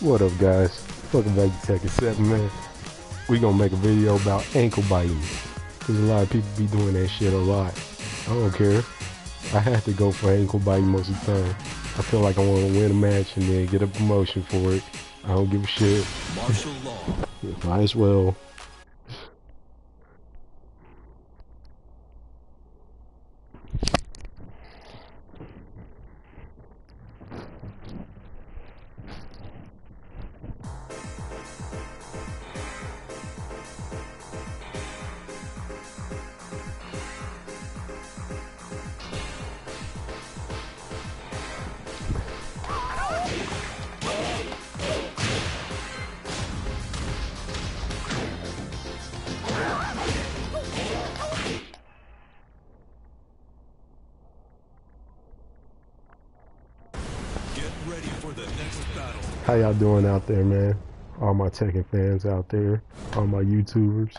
What up, guys? Welcome back to Tekken 7, man. We gonna make a video about ankle biting. Cause a lot of people be doing that shit a lot. I don't care. I have to go for ankle biting most of the time. I feel like I want to win a match and then get a promotion for it. I don't give a shit. Marshall Law. Might as well. Doing out there, man? All my Tekken fans out there, all my YouTubers.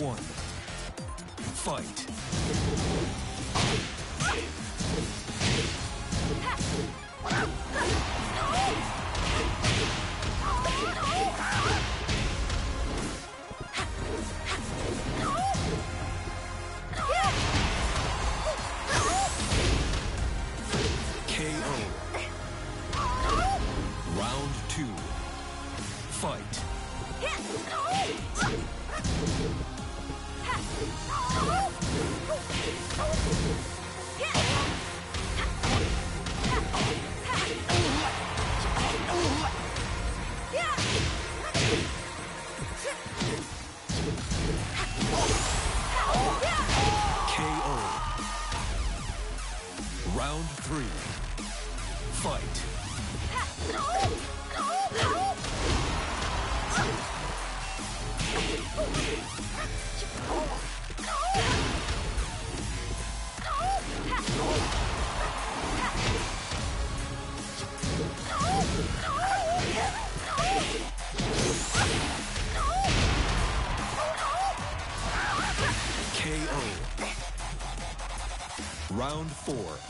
One. Fight. Four.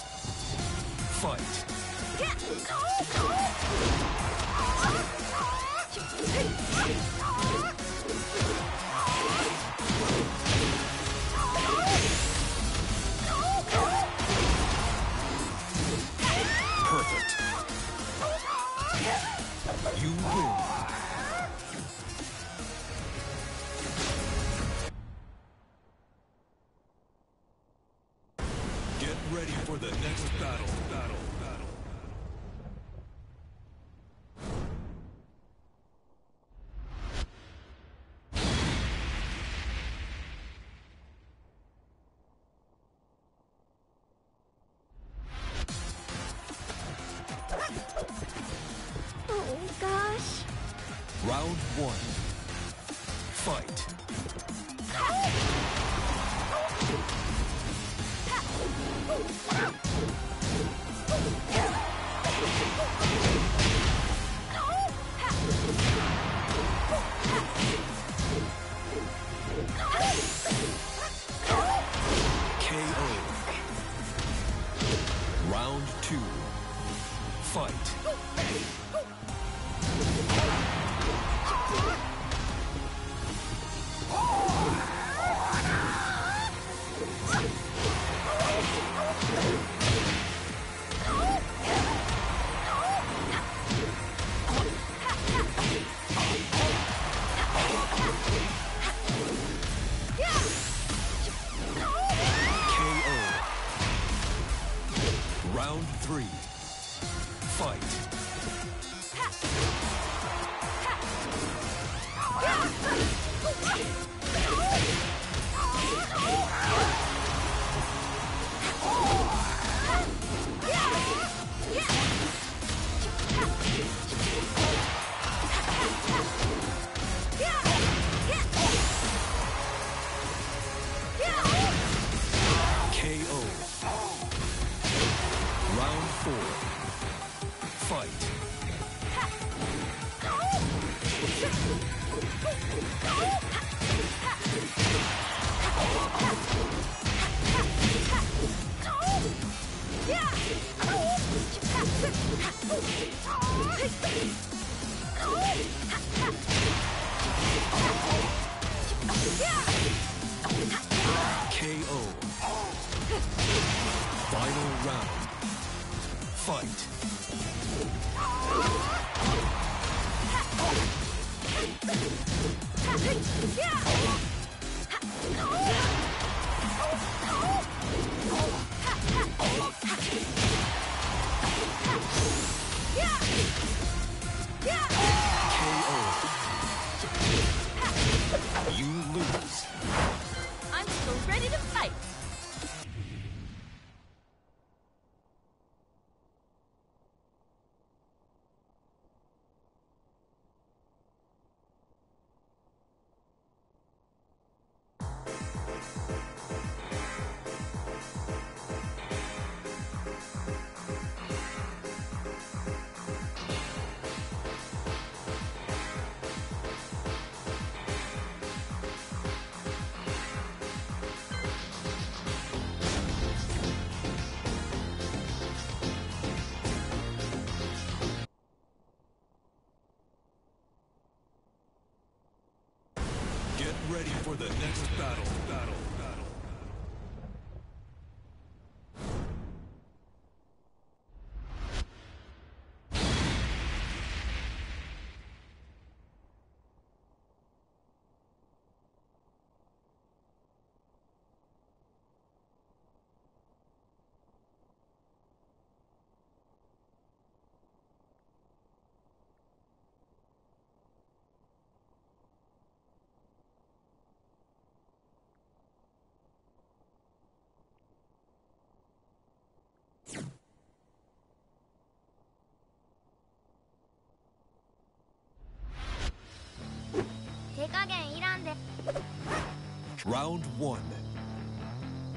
Round one.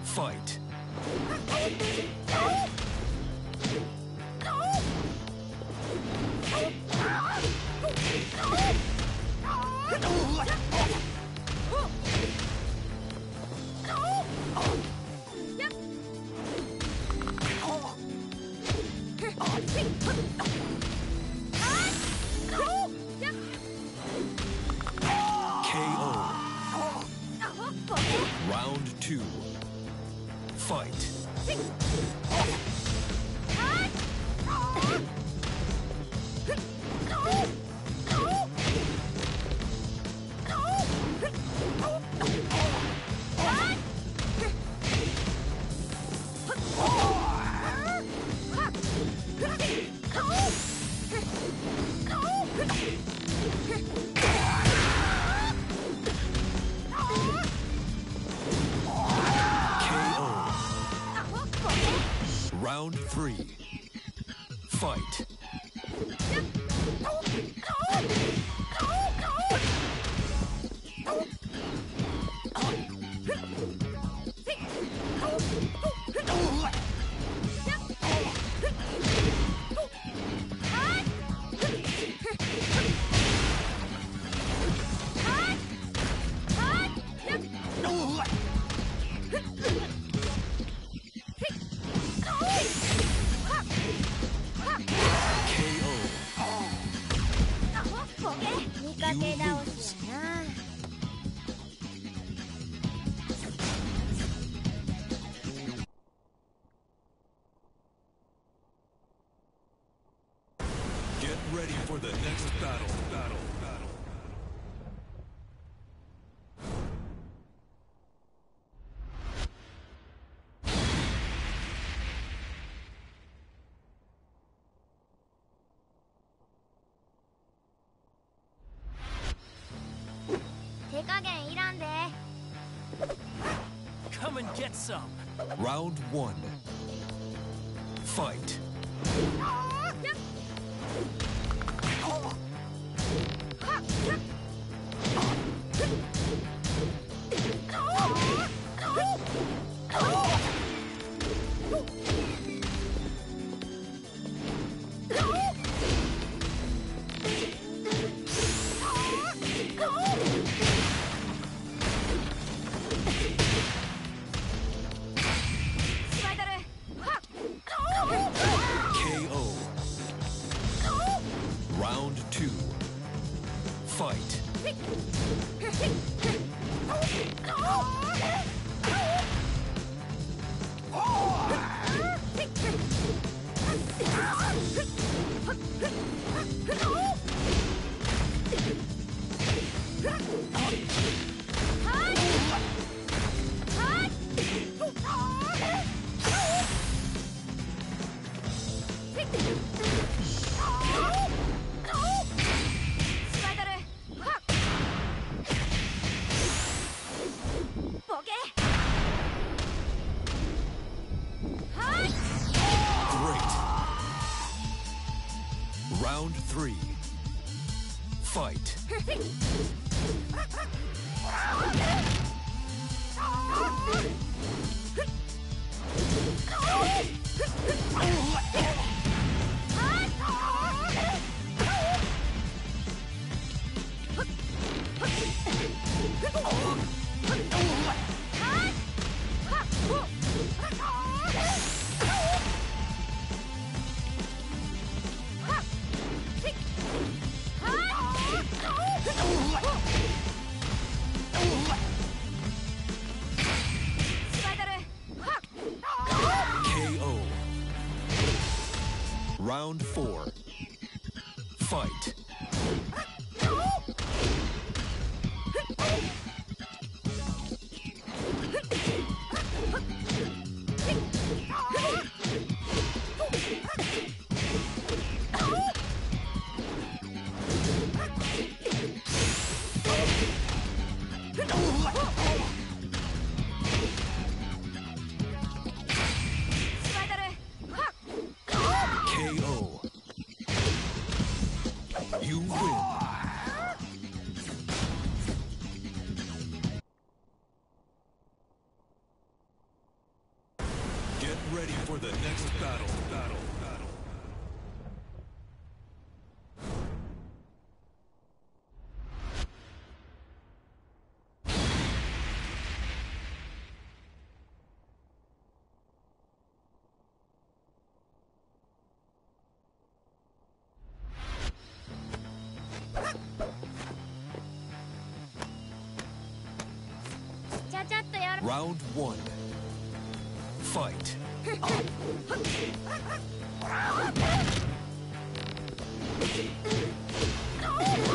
Fight. And get some. Round one. Round one. Fight.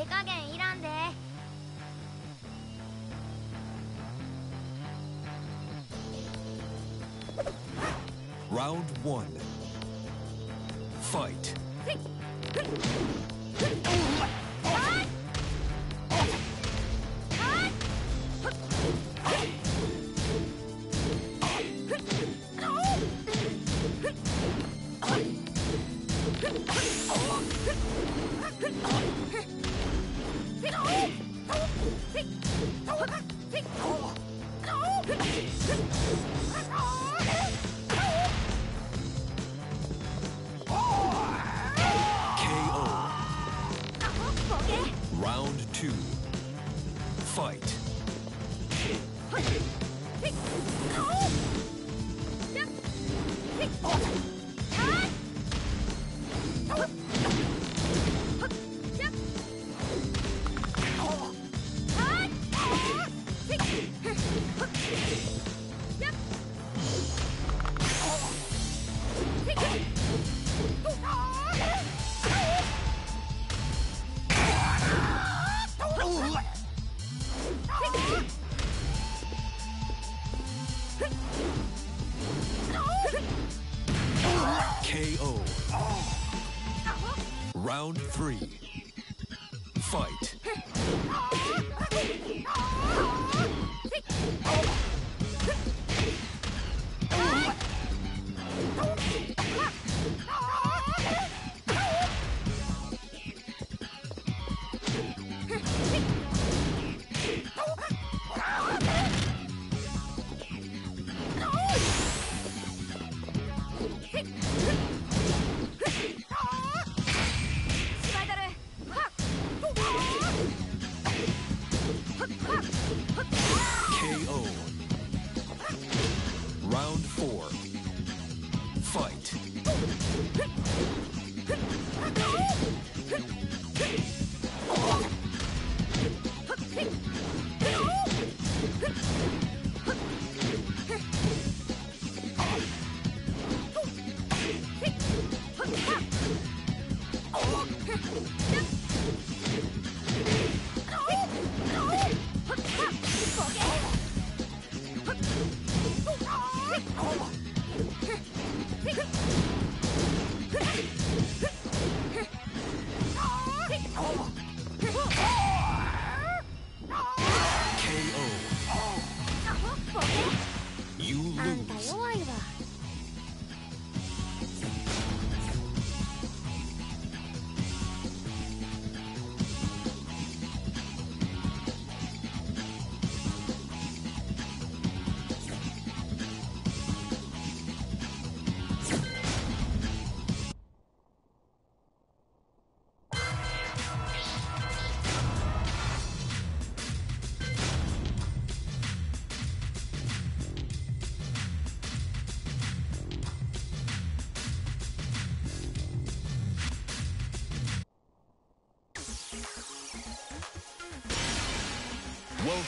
手加減いらんで。ラウンド1ファイト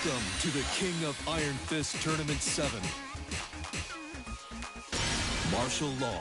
Welcome to the King of Iron Fist Tournament 7. Marshall Law.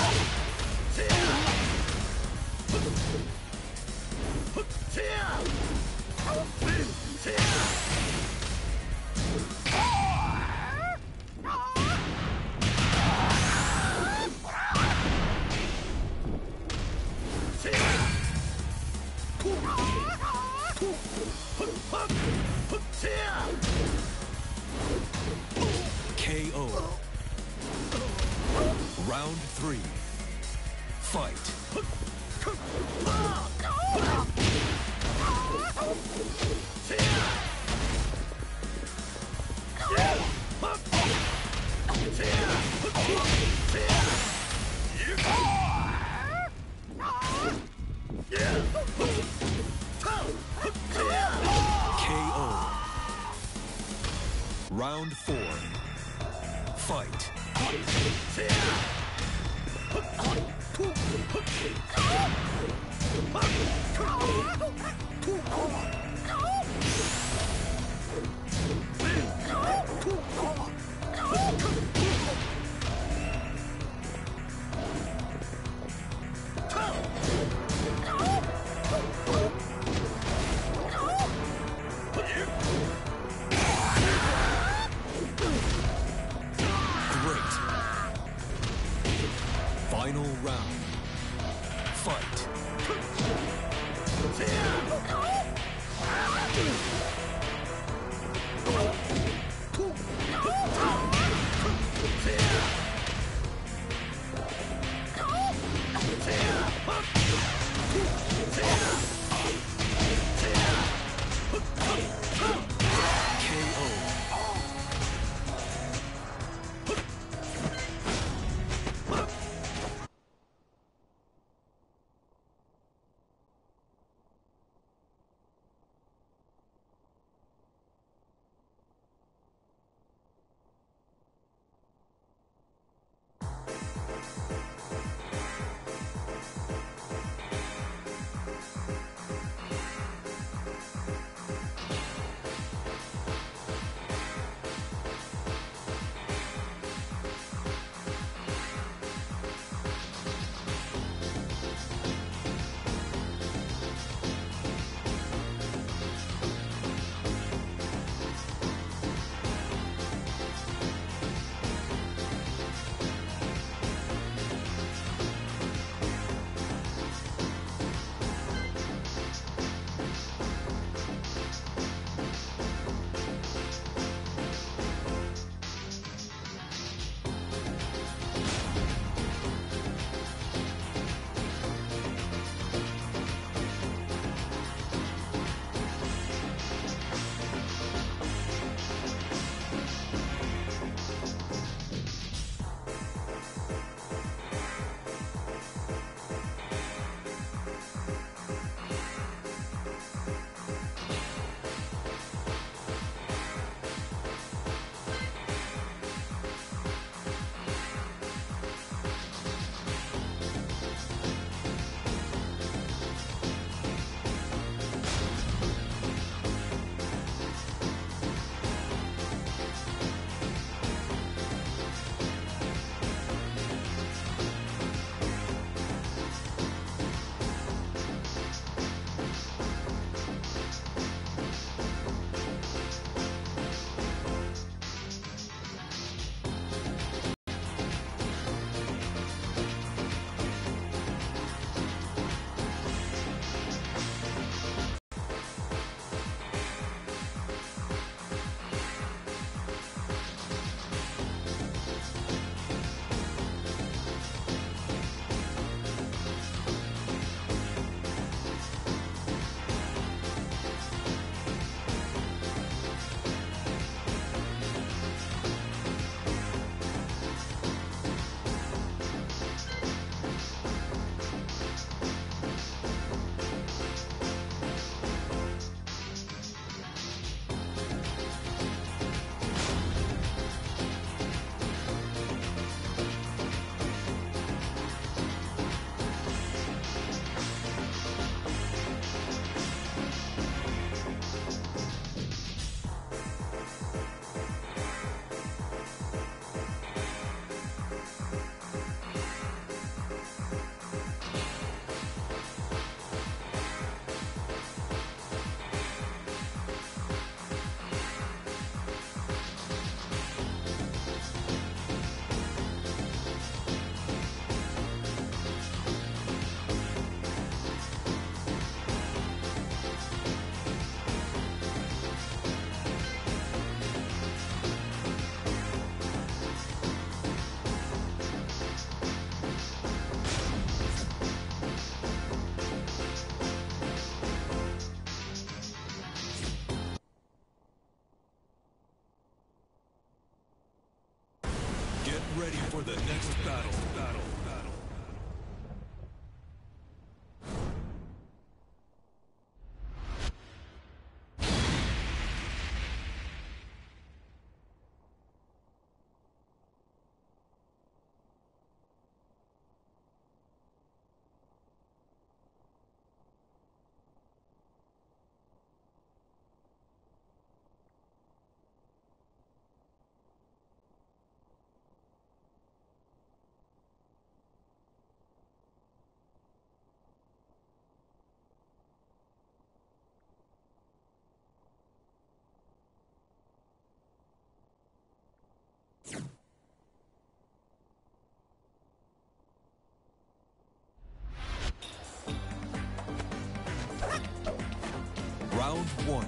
Round one.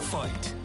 Fight.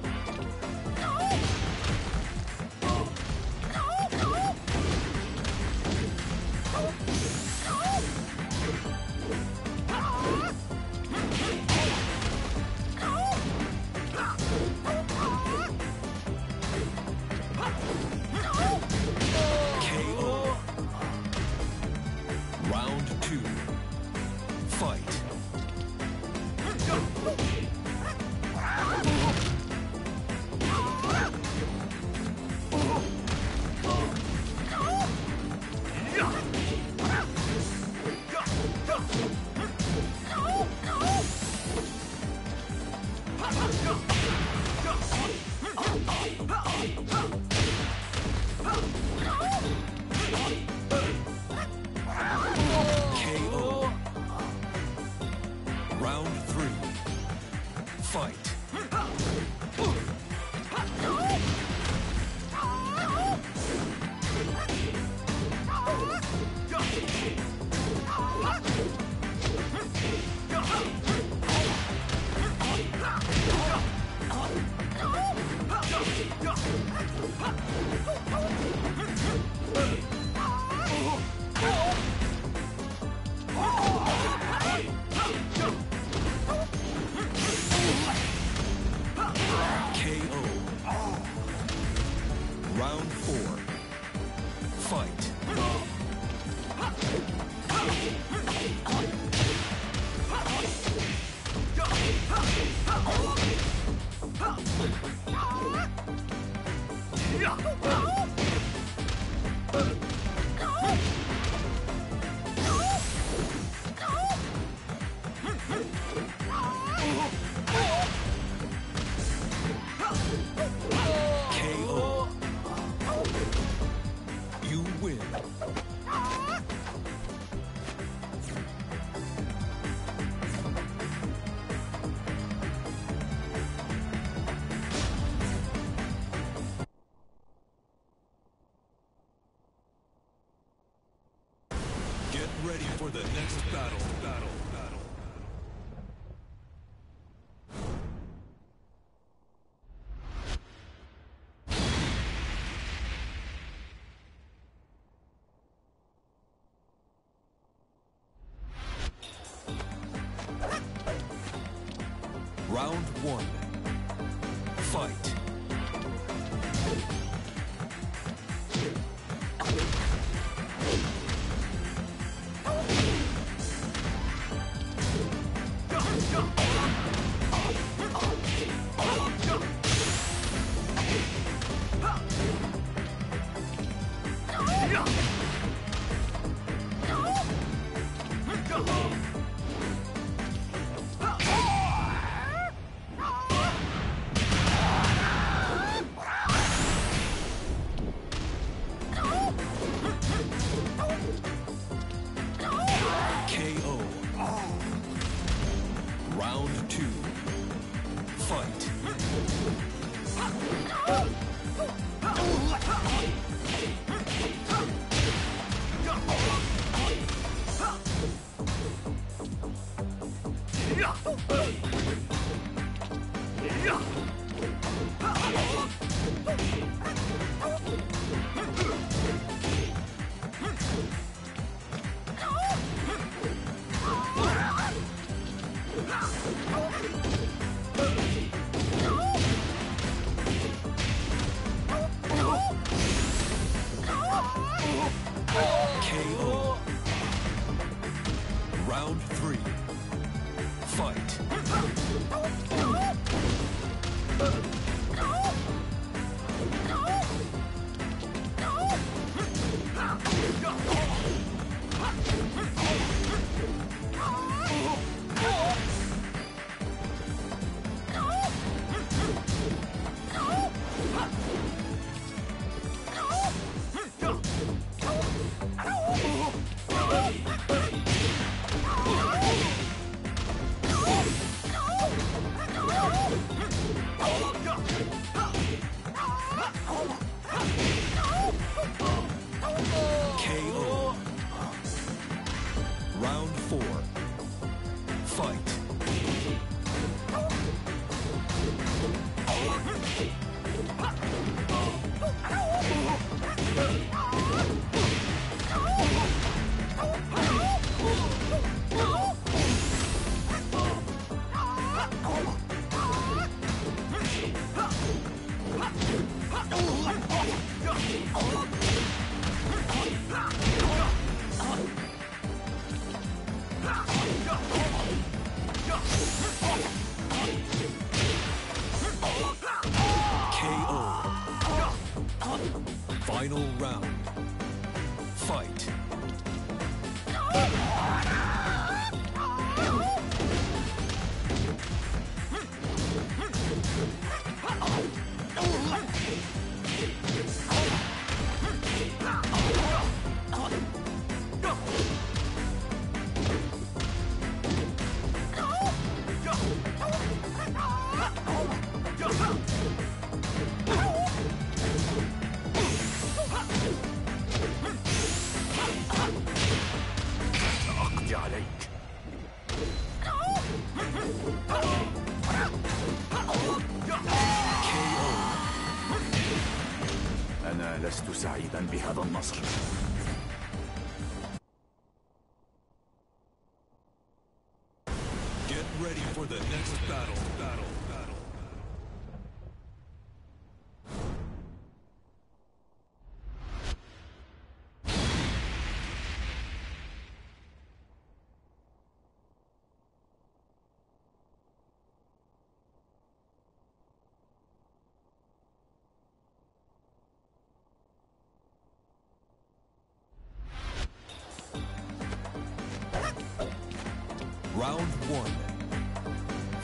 Round one.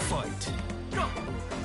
Fight. KO.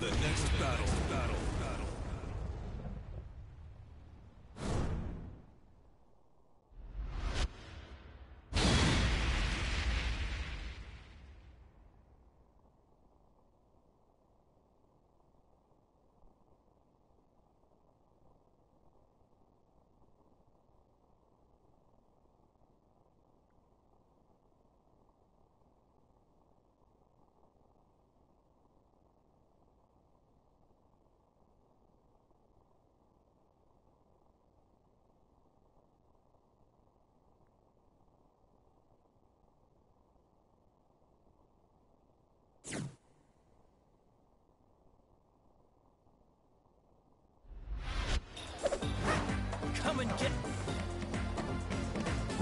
the next battle.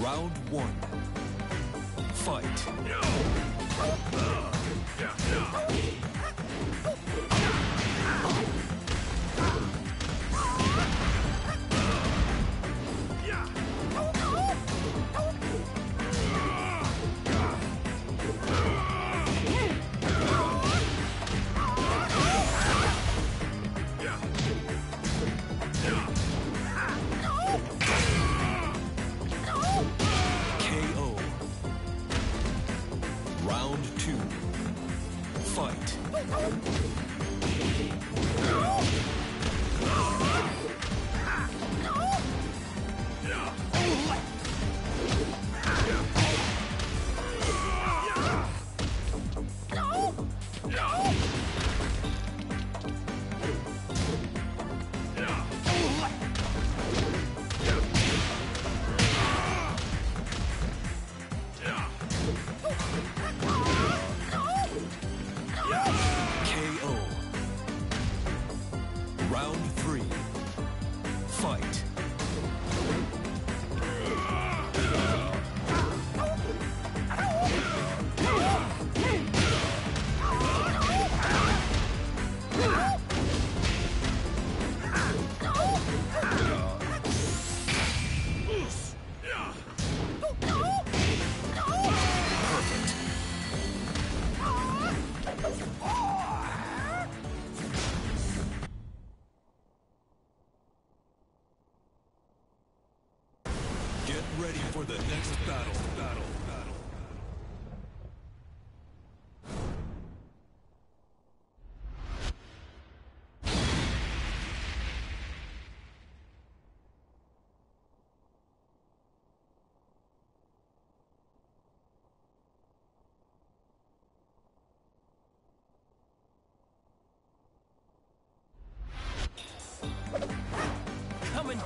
Round one. Fight. No.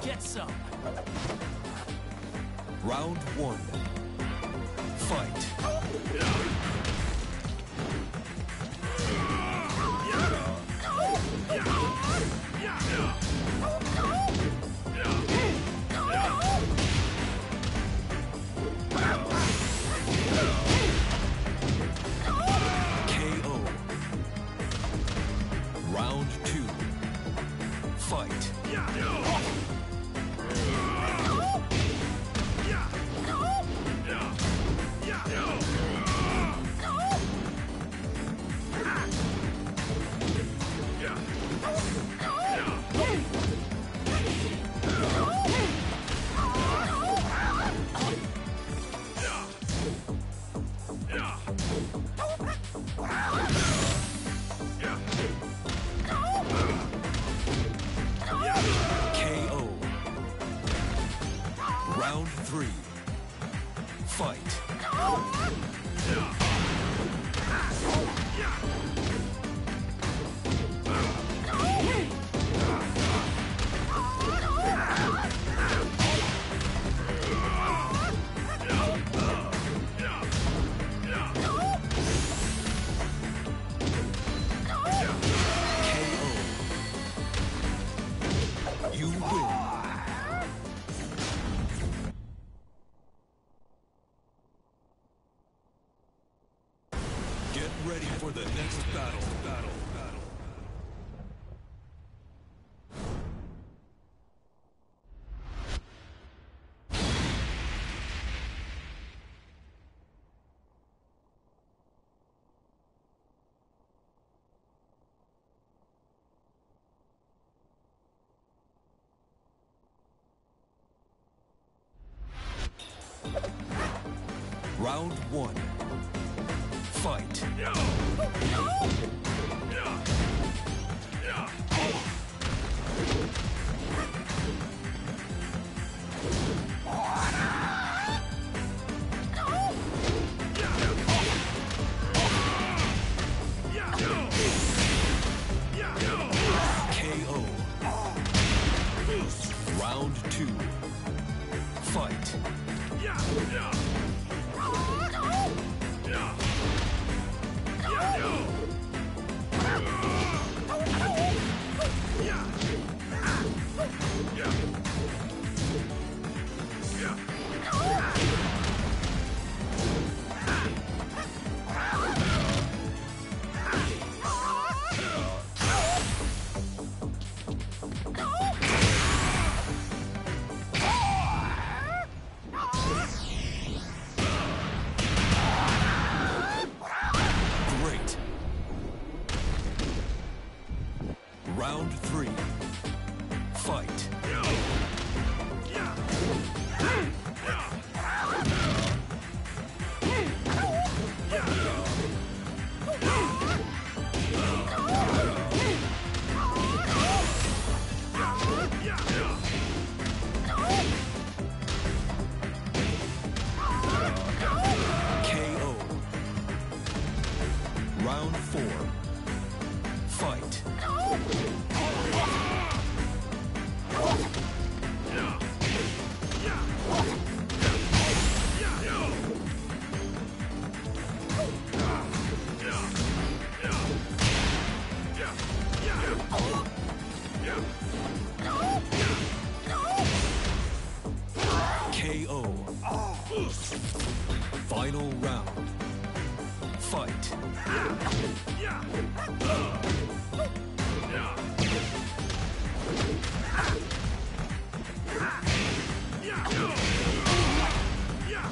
Get some. Round one. Fight. Round one. Fight. KO. Great.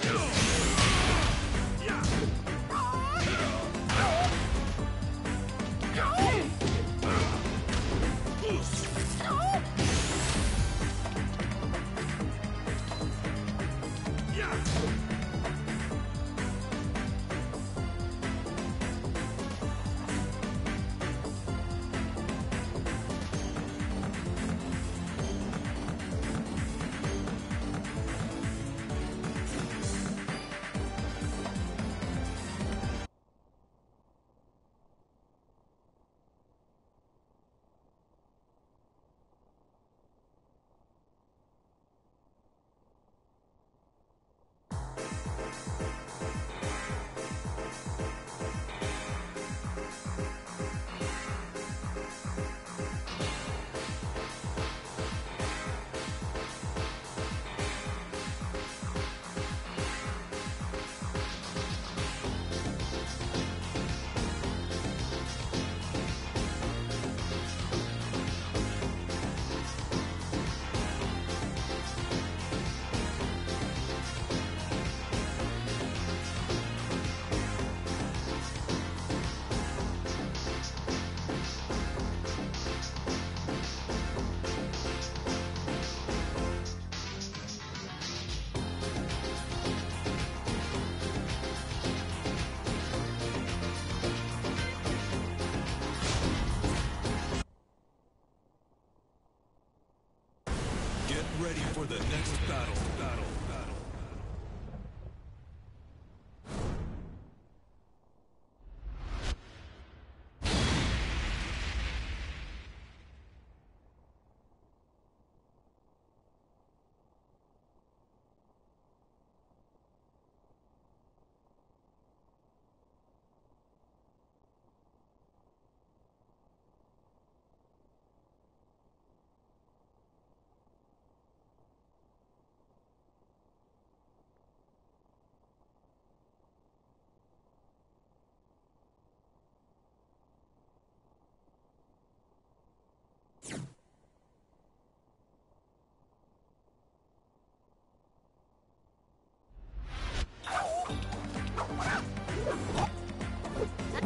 Get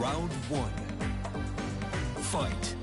Round one. Fight.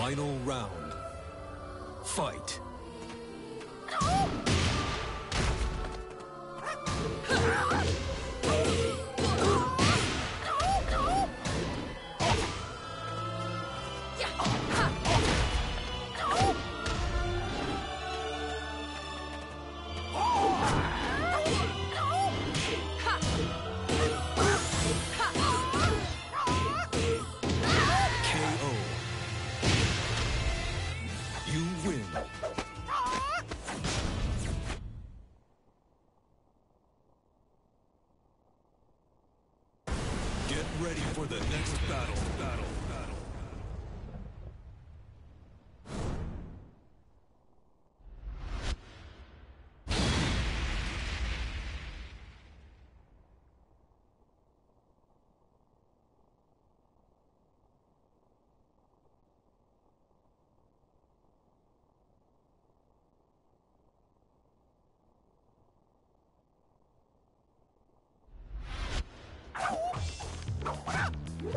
Final round. Fight.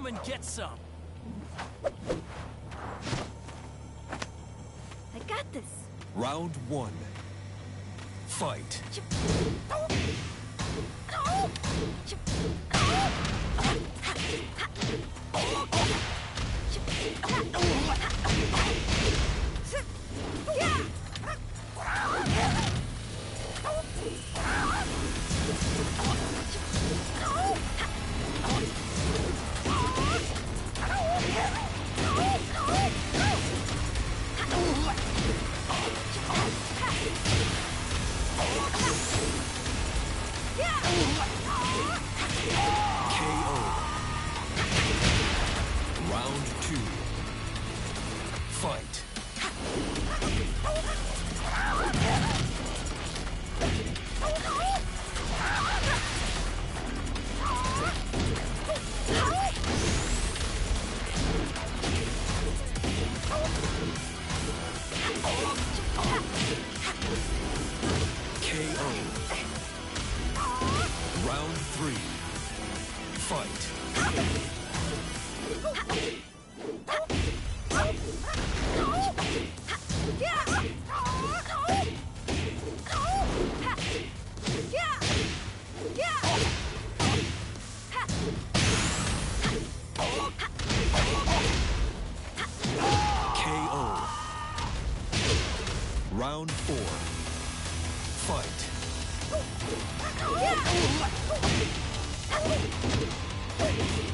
Come and get some. I got this. Round one. Fight. Oh, KO.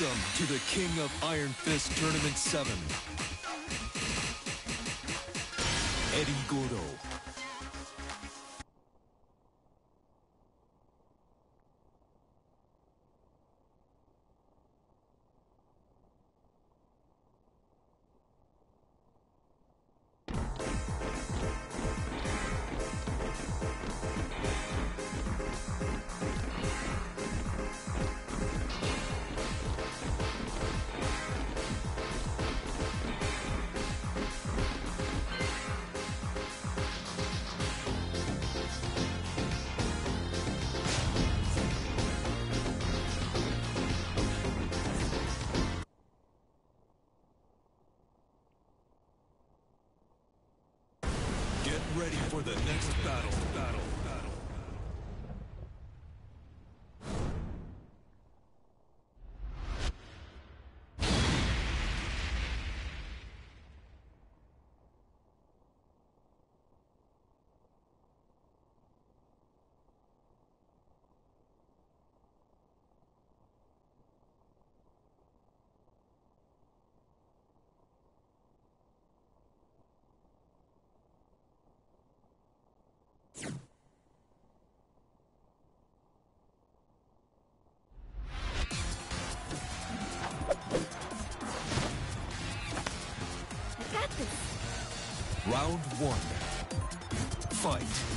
Welcome to the King of Iron Fist Tournament 7. Eddy Gordo Round one. Fight.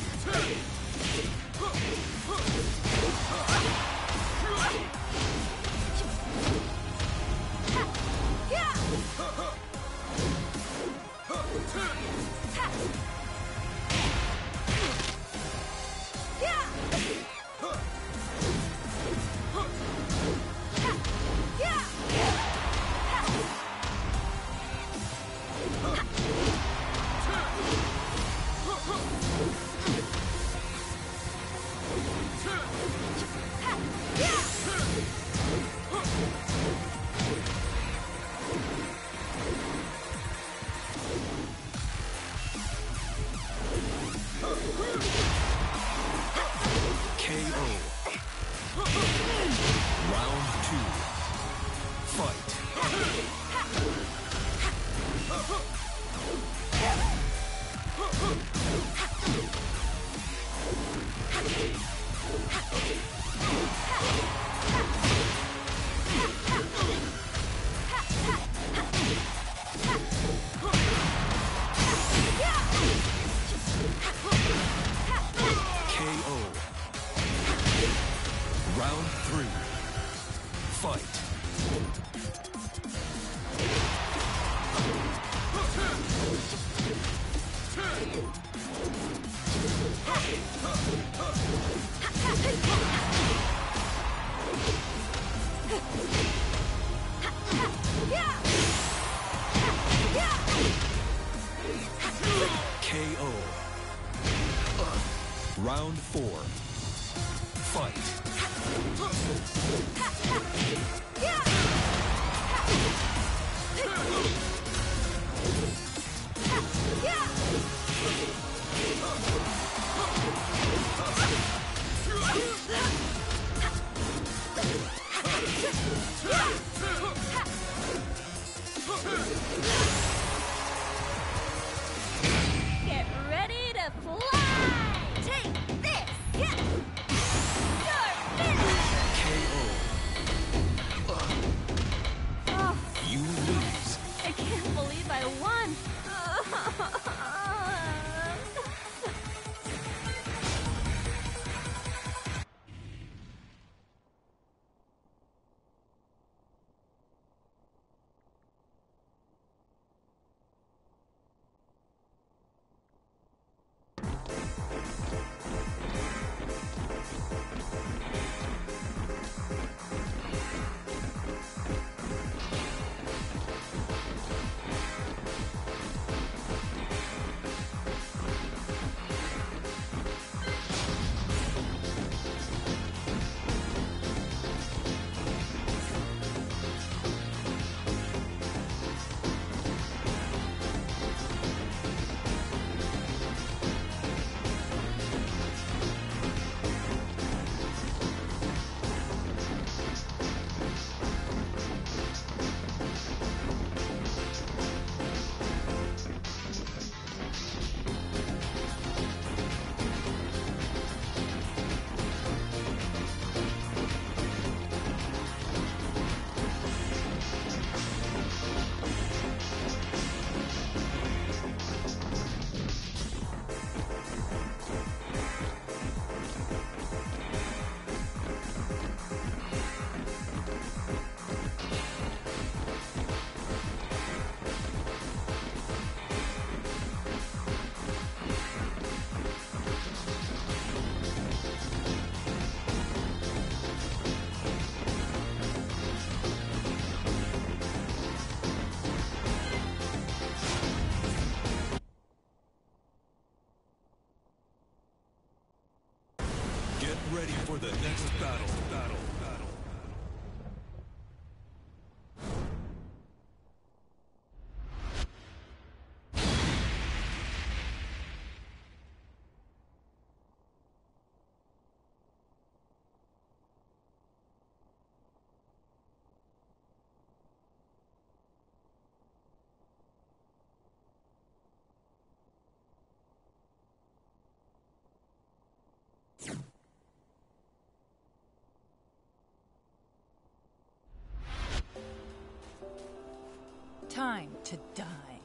Time to die.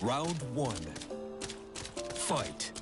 Round one. Fight.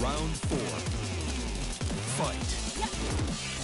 Round four. Fight.